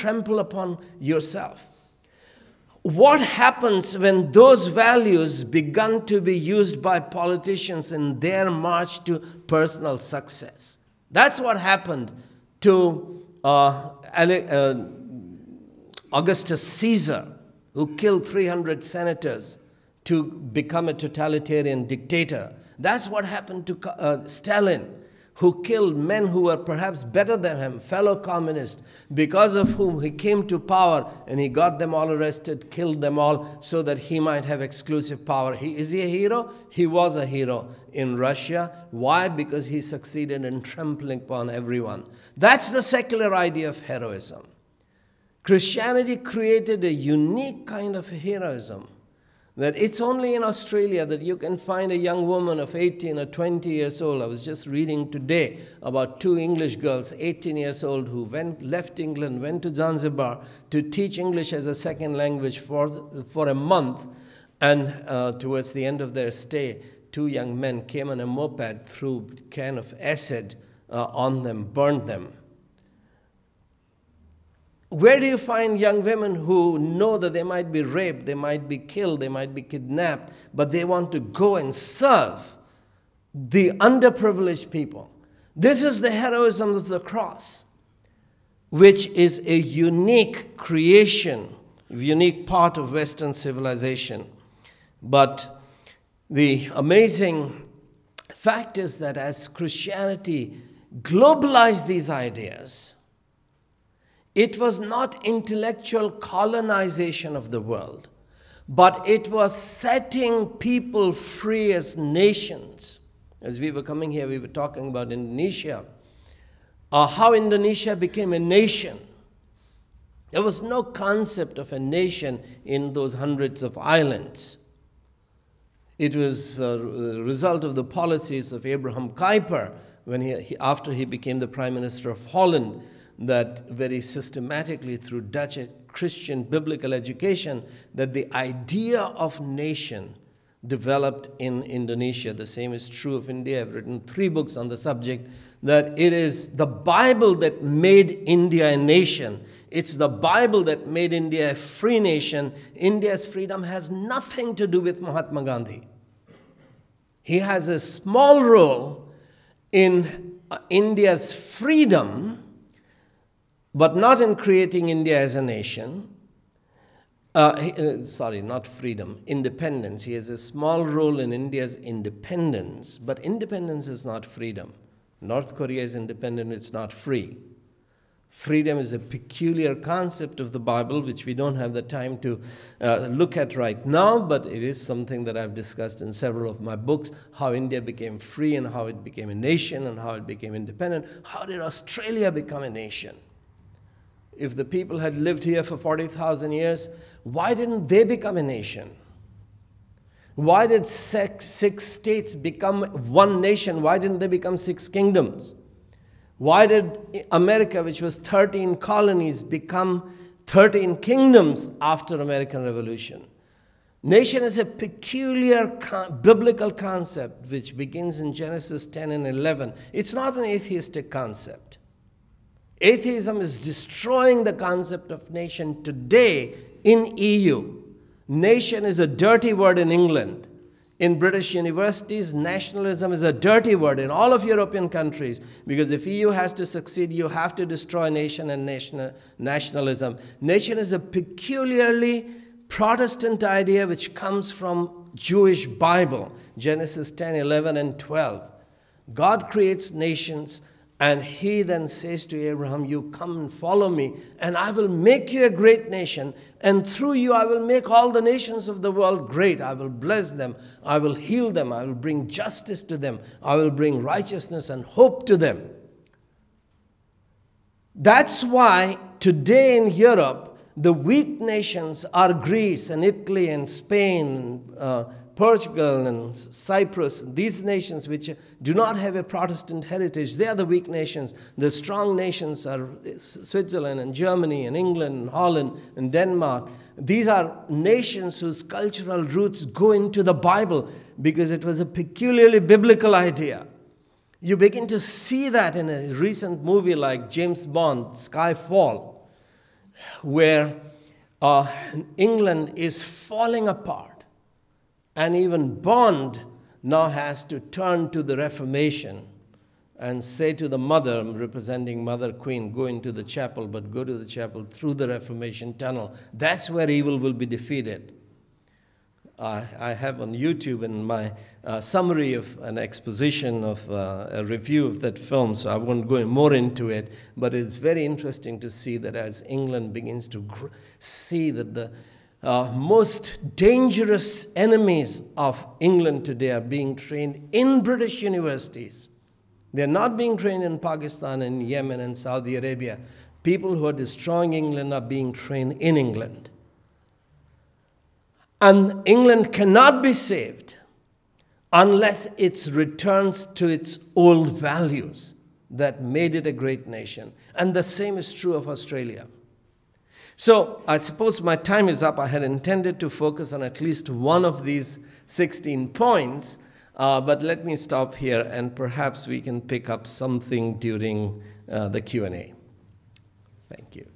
trample upon yourself. What happens when those values begun to be used by politicians in their march to personal success? That's what happened to uh, uh, Augustus Caesar, who killed 300 senators to become a totalitarian dictator. That's what happened to uh, Stalin who killed men who were perhaps better than him, fellow communists, because of whom he came to power and he got them all arrested, killed them all, so that he might have exclusive power. He, is he a hero? He was a hero in Russia. Why? Because he succeeded in trampling upon everyone. That's the secular idea of heroism. Christianity created a unique kind of heroism that it's only in Australia that you can find a young woman of 18 or 20 years old. I was just reading today about two English girls, 18 years old, who went, left England, went to Zanzibar to teach English as a second language for, for a month. And uh, towards the end of their stay, two young men came on a moped, threw a can of acid uh, on them, burned them. Where do you find young women who know that they might be raped, they might be killed, they might be kidnapped, but they want to go and serve the underprivileged people? This is the heroism of the cross, which is a unique creation, unique part of Western civilization. But the amazing fact is that as Christianity globalized these ideas, it was not intellectual colonization of the world, but it was setting people free as nations. As we were coming here, we were talking about Indonesia, uh, how Indonesia became a nation. There was no concept of a nation in those hundreds of islands. It was a result of the policies of Abraham Kuyper when he, he, after he became the prime minister of Holland that very systematically through Dutch Christian biblical education that the idea of nation developed in Indonesia. The same is true of India. I've written three books on the subject that it is the Bible that made India a nation. It's the Bible that made India a free nation. India's freedom has nothing to do with Mahatma Gandhi. He has a small role in uh, India's freedom but not in creating India as a nation. Uh, uh, sorry, not freedom, independence. He has a small role in India's independence, but independence is not freedom. North Korea is independent, it's not free. Freedom is a peculiar concept of the Bible, which we don't have the time to uh, look at right now, but it is something that I've discussed in several of my books how India became free and how it became a nation and how it became independent. How did Australia become a nation? If the people had lived here for 40,000 years, why didn't they become a nation? Why did six, six states become one nation? Why didn't they become six kingdoms? Why did America, which was 13 colonies, become 13 kingdoms after American Revolution? Nation is a peculiar biblical concept which begins in Genesis 10 and 11. It's not an atheistic concept. Atheism is destroying the concept of nation today in EU. Nation is a dirty word in England. In British universities, nationalism is a dirty word in all of European countries because if EU has to succeed, you have to destroy nation and national, nationalism. Nation is a peculiarly Protestant idea which comes from Jewish Bible, Genesis 10, 11, and 12. God creates nations and he then says to Abraham, You come and follow me, and I will make you a great nation. And through you, I will make all the nations of the world great. I will bless them. I will heal them. I will bring justice to them. I will bring righteousness and hope to them. That's why today in Europe, the weak nations are Greece and Italy and Spain. Uh, Portugal and Cyprus, these nations which do not have a Protestant heritage, they are the weak nations. The strong nations are Switzerland and Germany and England and Holland and Denmark. These are nations whose cultural roots go into the Bible because it was a peculiarly biblical idea. You begin to see that in a recent movie like James Bond, Skyfall. where uh, England is falling apart, and even Bond now has to turn to the Reformation and say to the mother, representing Mother Queen, go into the chapel, but go to the chapel through the Reformation tunnel. That's where evil will be defeated. I have on YouTube in my uh, summary of an exposition of uh, a review of that film, so I won't go more into it. But it's very interesting to see that as England begins to see that the uh, most dangerous enemies of England today are being trained in British universities. They're not being trained in Pakistan and Yemen and Saudi Arabia. People who are destroying England are being trained in England. And England cannot be saved unless it returns to its old values that made it a great nation. And the same is true of Australia. So I suppose my time is up. I had intended to focus on at least one of these 16 points, uh, but let me stop here and perhaps we can pick up something during uh, the Q&A. Thank you.